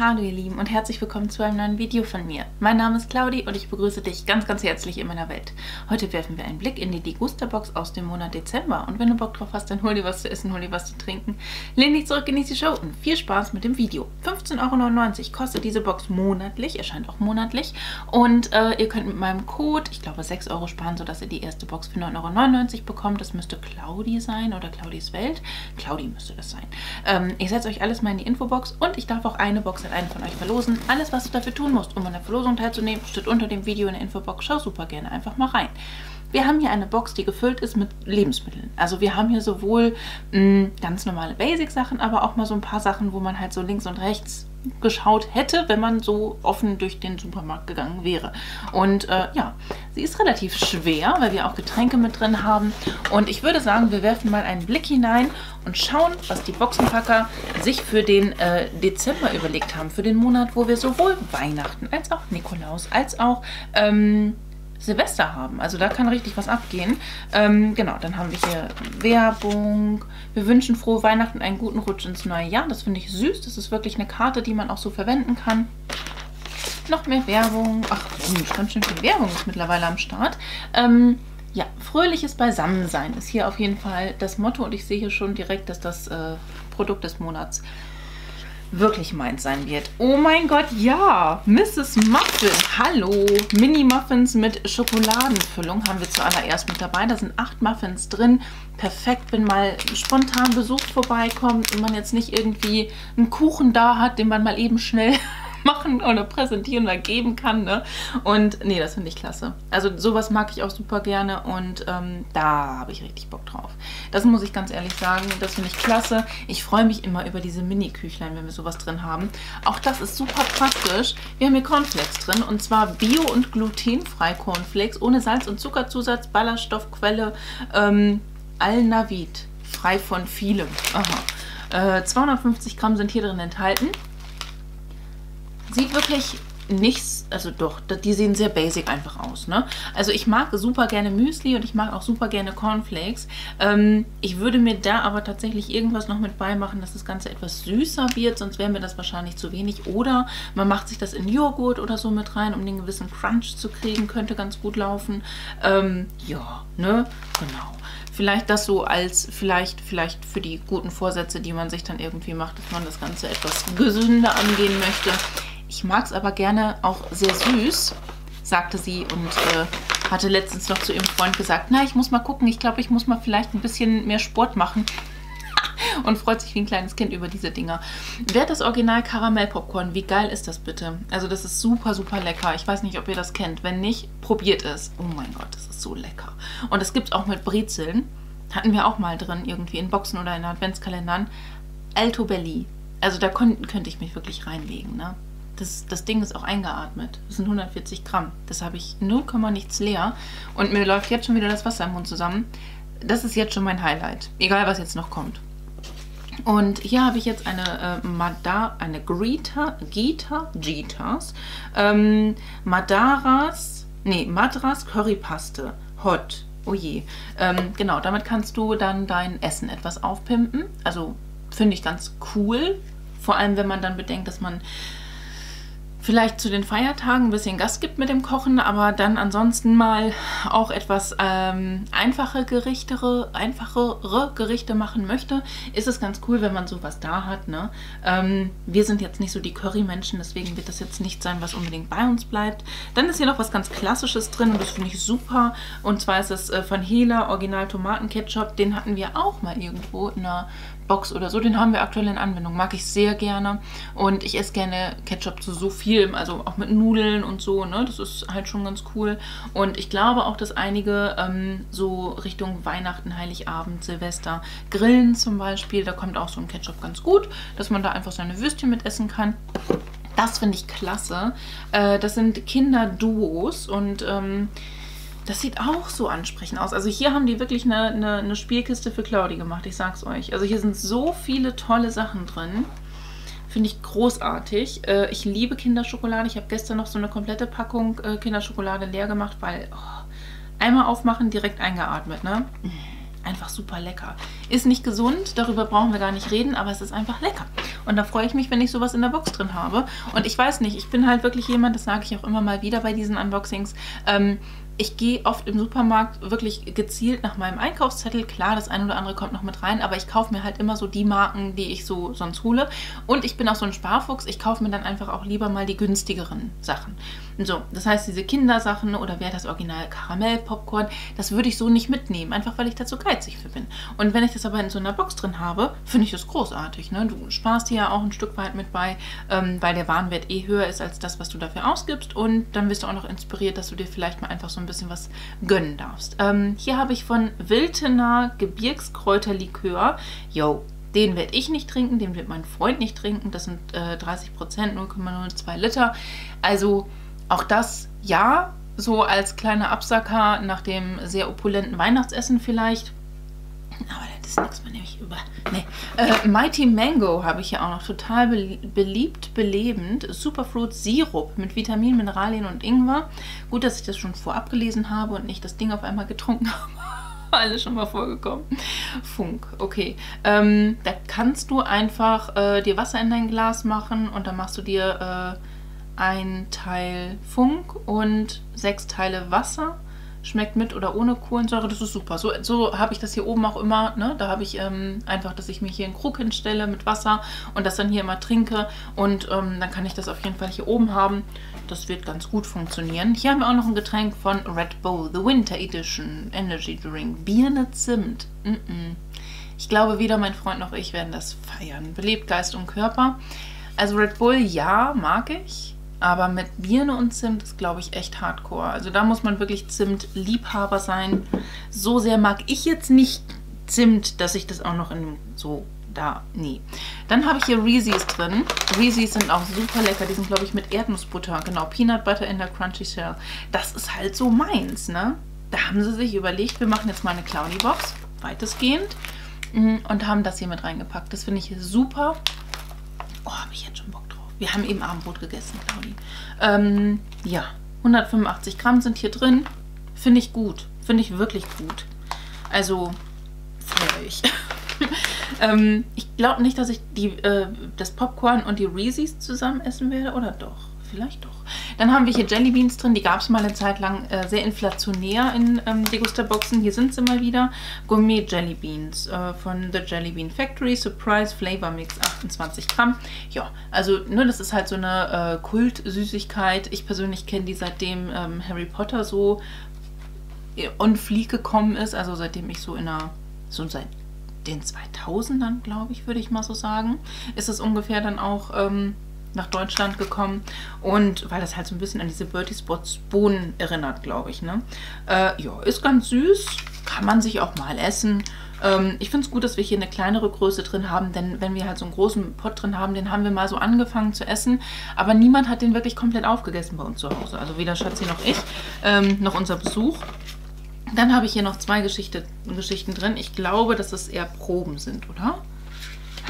Hallo ihr Lieben und herzlich willkommen zu einem neuen Video von mir. Mein Name ist Claudi und ich begrüße dich ganz, ganz herzlich in meiner Welt. Heute werfen wir einen Blick in die Degusta-Box aus dem Monat Dezember und wenn du Bock drauf hast, dann hol dir was zu essen, hol dir was zu trinken, lehn dich zurück, genieß die Show und viel Spaß mit dem Video. 15,99 Euro kostet diese Box monatlich, erscheint auch monatlich und äh, ihr könnt mit meinem Code, ich glaube 6 Euro sparen, sodass ihr die erste Box für 9,99 Euro bekommt. Das müsste Claudi sein oder Claudis Welt. Claudi müsste das sein. Ähm, ich setze euch alles mal in die Infobox und ich darf auch eine Box an einen von euch verlosen. Alles, was du dafür tun musst, um an der Verlosung teilzunehmen, steht unter dem Video in der Infobox. Schau super gerne einfach mal rein. Wir haben hier eine Box, die gefüllt ist mit Lebensmitteln. Also wir haben hier sowohl mh, mm, ganz normale Basic-Sachen, aber auch mal so ein paar Sachen, wo man halt so links und rechts geschaut hätte, wenn man so offen durch den Supermarkt gegangen wäre. Und äh, ja, sie ist relativ schwer, weil wir auch Getränke mit drin haben. Und ich würde sagen, wir werfen mal einen Blick hinein und schauen, was die Boxenpacker sich für den äh, Dezember überlegt haben. Für den Monat, wo wir sowohl Weihnachten als auch Nikolaus als auch... Ähm, Silvester haben. Also da kann richtig was abgehen. Ähm, genau, dann haben wir hier Werbung. Wir wünschen frohe Weihnachten, einen guten Rutsch ins neue Jahr. Das finde ich süß. Das ist wirklich eine Karte, die man auch so verwenden kann. Noch mehr Werbung. Ach, ganz schön viel Werbung ist mittlerweile am Start. Ähm, ja, fröhliches Beisammensein ist hier auf jeden Fall das Motto. Und ich sehe hier schon direkt, dass das äh, Produkt des Monats wirklich meins sein wird. Oh mein Gott, ja! Mrs. Muffin, hallo! Mini-Muffins mit Schokoladenfüllung haben wir zuallererst mit dabei. Da sind acht Muffins drin. Perfekt, wenn mal spontan Besuch vorbeikommt und man jetzt nicht irgendwie einen Kuchen da hat, den man mal eben schnell machen oder präsentieren oder geben kann. Ne? Und nee, das finde ich klasse. Also sowas mag ich auch super gerne und ähm, da habe ich richtig Bock drauf. Das muss ich ganz ehrlich sagen, das finde ich klasse. Ich freue mich immer über diese Mini-Küchlein, wenn wir sowas drin haben. Auch das ist super praktisch. Wir haben hier Cornflakes drin und zwar bio- und glutenfrei Cornflakes, ohne Salz- und Zuckerzusatz, Ballaststoffquelle, ähm, Alnavit, frei von vielem. Aha. Äh, 250 Gramm sind hier drin enthalten. Sieht wirklich nichts, also doch, die sehen sehr basic einfach aus. Ne? Also ich mag super gerne Müsli und ich mag auch super gerne Cornflakes. Ähm, ich würde mir da aber tatsächlich irgendwas noch mit beimachen, dass das Ganze etwas süßer wird, sonst wäre mir das wahrscheinlich zu wenig. Oder man macht sich das in Joghurt oder so mit rein, um den gewissen Crunch zu kriegen, könnte ganz gut laufen. Ähm, ja, ne, genau. Vielleicht das so als, vielleicht, vielleicht für die guten Vorsätze, die man sich dann irgendwie macht, dass man das Ganze etwas gesünder angehen möchte. Ich mag es aber gerne auch sehr süß, sagte sie und äh, hatte letztens noch zu ihrem Freund gesagt, na, ich muss mal gucken, ich glaube, ich muss mal vielleicht ein bisschen mehr Sport machen. und freut sich wie ein kleines Kind über diese Dinger. Wer hat das Original Karamell-Popcorn? Wie geil ist das bitte? Also das ist super, super lecker. Ich weiß nicht, ob ihr das kennt. Wenn nicht, probiert es. Oh mein Gott, das ist so lecker. Und es gibt auch mit Brezeln. Hatten wir auch mal drin, irgendwie in Boxen oder in Adventskalendern. Alto Belli. Also da könnte ich mich wirklich reinlegen, ne? Das, das Ding ist auch eingeatmet. Das sind 140 Gramm. Das habe ich 0, nichts leer. Und mir läuft jetzt schon wieder das Wasser im Mund zusammen. Das ist jetzt schon mein Highlight. Egal, was jetzt noch kommt. Und hier habe ich jetzt eine äh, Madar, eine Greta, Gita, Gitas, ähm, Madaras, nee, Madras Currypaste, Hot. Oh je. Ähm, genau, damit kannst du dann dein Essen etwas aufpimpen. Also finde ich ganz cool. Vor allem, wenn man dann bedenkt, dass man vielleicht zu den Feiertagen ein bisschen Gas gibt mit dem Kochen, aber dann ansonsten mal auch etwas ähm, einfache Gerichtere, einfachere Gerichte machen möchte, ist es ganz cool, wenn man sowas da hat. Ne? Ähm, wir sind jetzt nicht so die Curry-Menschen, deswegen wird das jetzt nicht sein, was unbedingt bei uns bleibt. Dann ist hier noch was ganz Klassisches drin und das finde ich super. Und zwar ist es äh, von Hela Original Tomatenketchup. Den hatten wir auch mal irgendwo in einer Box oder so. Den haben wir aktuell in Anwendung. Mag ich sehr gerne. Und ich esse gerne Ketchup zu so viel, also auch mit Nudeln und so. Ne? Das ist halt schon ganz cool. Und ich glaube auch, dass einige ähm, so Richtung Weihnachten, Heiligabend, Silvester grillen zum Beispiel. Da kommt auch so ein Ketchup ganz gut, dass man da einfach seine Würstchen mit essen kann. Das finde ich klasse. Äh, das sind Kinderduos und ähm, das sieht auch so ansprechend aus. Also hier haben die wirklich eine, eine, eine Spielkiste für Claudi gemacht, ich sag's euch. Also hier sind so viele tolle Sachen drin. Finde ich großartig. Äh, ich liebe Kinderschokolade. Ich habe gestern noch so eine komplette Packung äh, Kinderschokolade leer gemacht, weil oh, einmal aufmachen, direkt eingeatmet, ne? Einfach super lecker. Ist nicht gesund, darüber brauchen wir gar nicht reden, aber es ist einfach lecker. Und da freue ich mich, wenn ich sowas in der Box drin habe. Und ich weiß nicht, ich bin halt wirklich jemand, das sage ich auch immer mal wieder bei diesen Unboxings, ähm, ich gehe oft im Supermarkt wirklich gezielt nach meinem Einkaufszettel. Klar, das eine oder andere kommt noch mit rein, aber ich kaufe mir halt immer so die Marken, die ich so sonst hole. Und ich bin auch so ein Sparfuchs. Ich kaufe mir dann einfach auch lieber mal die günstigeren Sachen. So, das heißt, diese Kindersachen oder wer das Original Karamell, Popcorn, das würde ich so nicht mitnehmen, einfach weil ich dazu geizig für bin. Und wenn ich das aber in so einer Box drin habe, finde ich das großartig. Ne? Du sparst dir ja auch ein Stück weit mit bei, ähm, weil der Warenwert eh höher ist als das, was du dafür ausgibst. Und dann wirst du auch noch inspiriert, dass du dir vielleicht mal einfach so ein bisschen was gönnen darfst. Ähm, hier habe ich von Wiltener Gebirgskräuterlikör. Yo, den werde ich nicht trinken, den wird mein Freund nicht trinken. Das sind äh, 30 Prozent, 0,02 Liter. Also auch das, ja, so als kleiner Absacker nach dem sehr opulenten Weihnachtsessen vielleicht. Aber das ist nichts mehr, nämlich über. Nee. Äh, Mighty Mango habe ich ja auch noch. Total beliebt, belebend. Superfruit Sirup mit Vitamin, Mineralien und Ingwer. Gut, dass ich das schon vorab gelesen habe und nicht das Ding auf einmal getrunken habe. Alles schon mal vorgekommen. Funk, okay. Ähm, da kannst du einfach äh, dir Wasser in dein Glas machen und dann machst du dir äh, ein Teil Funk und sechs Teile Wasser Schmeckt mit oder ohne Kohlensäure, das ist super. So, so habe ich das hier oben auch immer. Ne? Da habe ich ähm, einfach, dass ich mich hier einen Krug hinstelle mit Wasser und das dann hier immer trinke. Und ähm, dann kann ich das auf jeden Fall hier oben haben. Das wird ganz gut funktionieren. Hier haben wir auch noch ein Getränk von Red Bull, The Winter Edition Energy Drink. Birne Zimt. Mm -mm. Ich glaube, weder mein Freund noch ich werden das feiern. Belebt Geist und Körper. Also Red Bull, ja, mag ich. Aber mit Birne und Zimt ist, glaube ich, echt hardcore. Also da muss man wirklich Zimt-Liebhaber sein. So sehr mag ich jetzt nicht Zimt, dass ich das auch noch in so da, nee. Dann habe ich hier Reese's drin. Reese's sind auch super lecker. Die sind, glaube ich, mit Erdnussbutter. Genau, Peanut Butter in der Crunchy Shell. Das ist halt so meins, ne? Da haben sie sich überlegt, wir machen jetzt mal eine Clowny-Box, weitestgehend. Mm, und haben das hier mit reingepackt. Das finde ich super. Oh, habe ich jetzt schon Bock wir haben eben Abendbrot gegessen, Claudi. Ähm, ja, 185 Gramm sind hier drin. Finde ich gut. Finde ich wirklich gut. Also, freue ich. ähm, ich glaube nicht, dass ich die, äh, das Popcorn und die Reese's zusammen essen werde. Oder doch? Vielleicht doch. Dann haben wir hier Jelly Beans drin. Die gab es mal eine Zeit lang äh, sehr inflationär in ähm, Degusta-Boxen. Hier sind sie mal wieder. Gourmet Jelly Beans äh, von The Jelly Bean Factory. Surprise Flavor Mix 28 Gramm. Ja, also ne, das ist halt so eine äh, Kult-Süßigkeit. Ich persönlich kenne die seitdem ähm, Harry Potter so on fleek gekommen ist. Also seitdem ich so in einer, so seit den 2000ern, glaube ich, würde ich mal so sagen, ist es ungefähr dann auch... Ähm, nach Deutschland gekommen und weil das halt so ein bisschen an diese Bertie Spots Bohnen erinnert, glaube ich. Ne? Äh, ja, ist ganz süß, kann man sich auch mal essen. Ähm, ich finde es gut, dass wir hier eine kleinere Größe drin haben, denn wenn wir halt so einen großen Pott drin haben, den haben wir mal so angefangen zu essen, aber niemand hat den wirklich komplett aufgegessen bei uns zu Hause. Also weder Schatzi noch ich, ähm, noch unser Besuch. Dann habe ich hier noch zwei Geschichte, Geschichten drin. Ich glaube, dass es eher Proben sind, oder?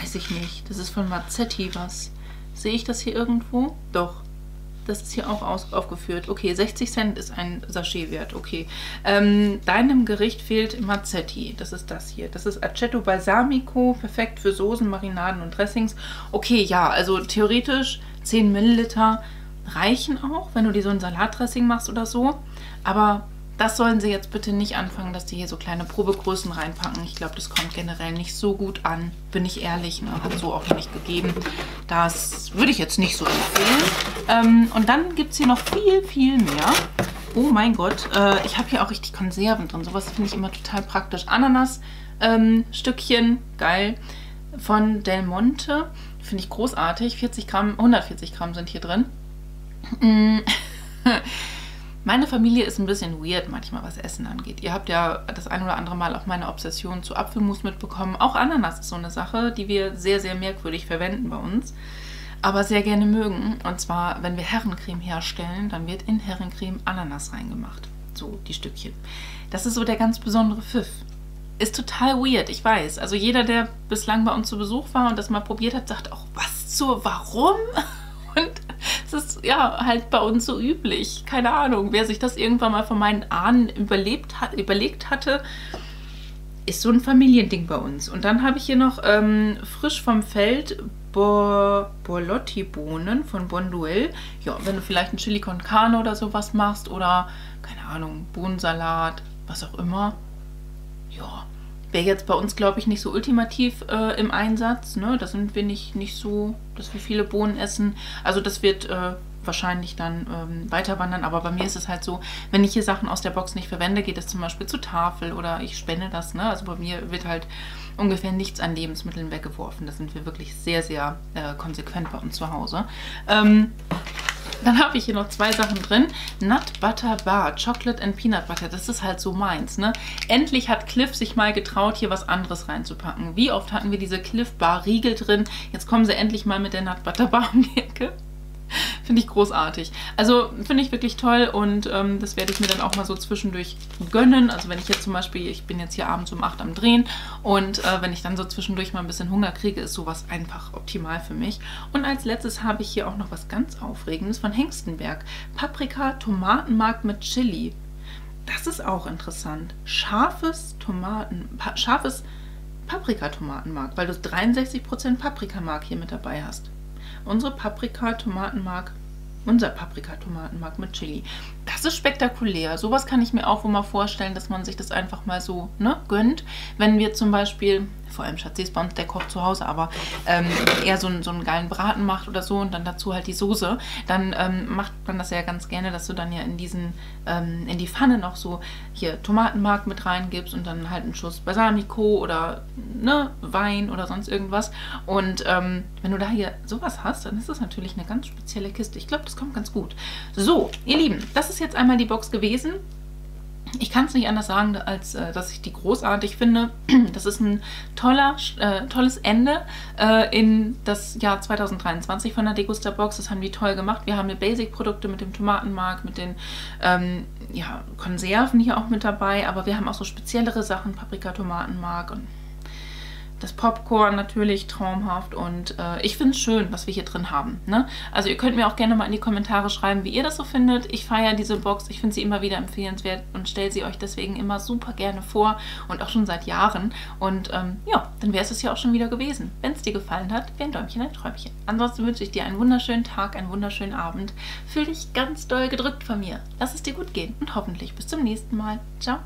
Weiß ich nicht. Das ist von Mazzetti was. Sehe ich das hier irgendwo? Doch. Das ist hier auch aufgeführt. Okay, 60 Cent ist ein Sachet wert. Okay. Ähm, deinem Gericht fehlt Mazzetti. Das ist das hier. Das ist Aceto Balsamico. Perfekt für Soßen, Marinaden und Dressings. Okay, ja, also theoretisch 10 Milliliter reichen auch, wenn du dir so ein Salatdressing machst oder so. Aber das sollen sie jetzt bitte nicht anfangen, dass die hier so kleine Probegrößen reinpacken. Ich glaube, das kommt generell nicht so gut an. Bin ich ehrlich, ne? hat so auch nicht gegeben. Das würde ich jetzt nicht so empfehlen. Ähm, und dann gibt es hier noch viel, viel mehr. Oh mein Gott, äh, ich habe hier auch richtig Konserven drin. Sowas finde ich immer total praktisch. Ananas-Stückchen, ähm, geil. Von Del Monte, finde ich großartig. 40 Gramm, 140 Gramm sind hier drin. Mm. Meine Familie ist ein bisschen weird manchmal, was Essen angeht. Ihr habt ja das ein oder andere Mal auch meine Obsession zu Apfelmus mitbekommen. Auch Ananas ist so eine Sache, die wir sehr, sehr merkwürdig verwenden bei uns. Aber sehr gerne mögen. Und zwar, wenn wir Herrencreme herstellen, dann wird in Herrencreme Ananas reingemacht. So, die Stückchen. Das ist so der ganz besondere Pfiff. Ist total weird, ich weiß. Also jeder, der bislang bei uns zu Besuch war und das mal probiert hat, sagt auch, was zur, warum? Und das ist ja halt bei uns so üblich. Keine Ahnung, wer sich das irgendwann mal von meinen Ahnen überlebt hat, überlegt hatte. ist so ein Familiending bei uns. Und dann habe ich hier noch ähm, frisch vom Feld Bo Borlotti-Bohnen von Bonduel. Ja, wenn du vielleicht ein Chili con Carne oder sowas machst oder, keine Ahnung, Bohnensalat, was auch immer. Ja, wäre jetzt bei uns, glaube ich, nicht so ultimativ äh, im Einsatz. Ne? Da sind wir nicht, nicht so, dass wir viele Bohnen essen. Also das wird äh, wahrscheinlich dann ähm, weiter wandern. Aber bei mir ist es halt so, wenn ich hier Sachen aus der Box nicht verwende, geht es zum Beispiel zur Tafel oder ich spende das. Ne? Also bei mir wird halt ungefähr nichts an Lebensmitteln weggeworfen. Da sind wir wirklich sehr, sehr äh, konsequent bei uns zu Hause. Ähm, dann habe ich hier noch zwei Sachen drin. Nut Butter Bar, Chocolate and Peanut Butter. Das ist halt so meins, ne? Endlich hat Cliff sich mal getraut, hier was anderes reinzupacken. Wie oft hatten wir diese Cliff Bar Riegel drin? Jetzt kommen sie endlich mal mit der Nut Butter Bar um die Ecke. Finde ich großartig. Also finde ich wirklich toll und ähm, das werde ich mir dann auch mal so zwischendurch gönnen. Also wenn ich jetzt zum Beispiel, ich bin jetzt hier abends um 8 am Drehen und äh, wenn ich dann so zwischendurch mal ein bisschen Hunger kriege, ist sowas einfach optimal für mich. Und als letztes habe ich hier auch noch was ganz Aufregendes von Hengstenberg. Paprika Tomatenmark mit Chili. Das ist auch interessant. Scharfes Tomaten, pa scharfes Paprikatomatenmark, weil du 63% Paprikamark hier mit dabei hast unsere Paprika-Tomatenmark, unser Paprika-Tomatenmark mit Chili. Das ist spektakulär. Sowas kann ich mir auch wohl mal vorstellen, dass man sich das einfach mal so ne, gönnt. Wenn wir zum Beispiel vor allem Schatzi ist bei uns der Koch zu Hause, aber ähm, eher so einen, so einen geilen Braten macht oder so und dann dazu halt die Soße, dann ähm, macht man das ja ganz gerne, dass du dann ja in diesen, ähm, in die Pfanne noch so hier Tomatenmark mit reingibst und dann halt einen Schuss Balsamico oder ne, Wein oder sonst irgendwas. Und ähm, wenn du da hier sowas hast, dann ist das natürlich eine ganz spezielle Kiste. Ich glaube, das kommt ganz gut. So, ihr Lieben, das ist jetzt einmal die Box gewesen. Ich kann es nicht anders sagen, als äh, dass ich die großartig finde. Das ist ein toller, äh, tolles Ende äh, in das Jahr 2023 von der Degusta Box. Das haben die toll gemacht. Wir haben die Basic-Produkte mit dem Tomatenmark, mit den ähm, ja, Konserven hier auch mit dabei, aber wir haben auch so speziellere Sachen, Paprika-Tomatenmark und das Popcorn natürlich traumhaft und äh, ich finde es schön, was wir hier drin haben. Ne? Also ihr könnt mir auch gerne mal in die Kommentare schreiben, wie ihr das so findet. Ich feiere diese Box, ich finde sie immer wieder empfehlenswert und stelle sie euch deswegen immer super gerne vor und auch schon seit Jahren. Und ähm, ja, dann wäre es es ja auch schon wieder gewesen. Wenn es dir gefallen hat, wäre ein Däumchen ein Träumchen. Ansonsten wünsche ich dir einen wunderschönen Tag, einen wunderschönen Abend. Fühl dich ganz doll gedrückt von mir. Lass es dir gut gehen und hoffentlich bis zum nächsten Mal. Ciao.